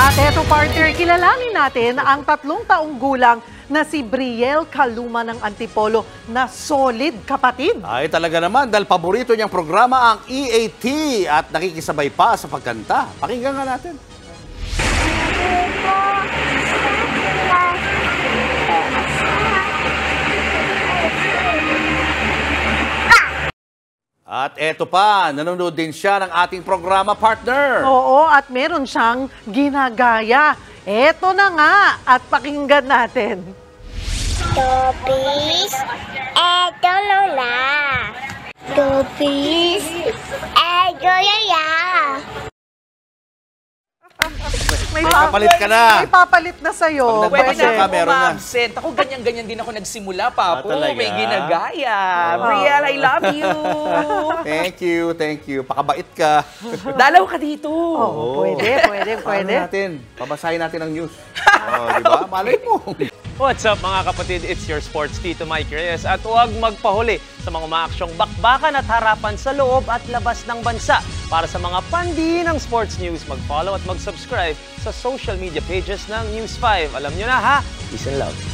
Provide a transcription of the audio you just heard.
At eto partner, kilalanin natin ang tatlong taong gulang na si Brielle Kaluma ng Antipolo na solid kapatid. Ay talaga naman dahil paborito niyang programa ang EAT at nakikisabay pa sa pagkanta. Pakinggan nga natin. At eto pa, nanonood din siya ng ating programa partner. Oo, at meron siyang ginagaya. Eto na nga, at pakinggan natin. Topis, eto lola. Topis, eto yaya. May, Kapalit ka na. May papalit na sa'yo. Pag Pwede na ka, ako meron na. absent Ako ganyan-ganyan din ako nagsimula, Papo. Ah, talaga? May ginagaya. Oh. Brielle, I love you. Thank you, thank you. Pakabait ka. Dalaw ka dito. Oo, pwede, pwede, pwede. Paano natin? Pabasahin natin ang news. Oh, di ba? Malay mo. What's up mga kapatid? It's your sports Tito Mike Reyes at huwag magpahuli sa mga umaaksyong bakbakan at harapan sa loob at labas ng bansa. Para sa mga pandi ng sports news, mag-follow at mag-subscribe sa social media pages ng News 5. Alam nyo na ha? Peace and love.